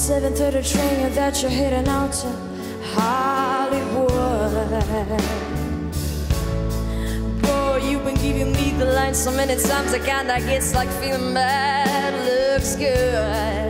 7.30 train that you're heading out to Hollywood. Boy, you've been giving me the line so many times I kinda gets like feeling bad. Looks good.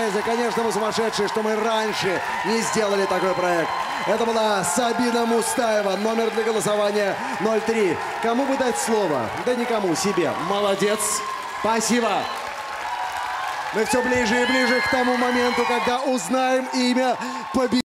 Поэзия. Конечно, мы сумасшедшие, что мы раньше не сделали такой проект. Это была Сабина Мустаева. Номер для голосования 03. Кому бы дать слово? Да никому, себе. Молодец. Спасибо. Мы все ближе и ближе к тому моменту, когда узнаем имя победителя.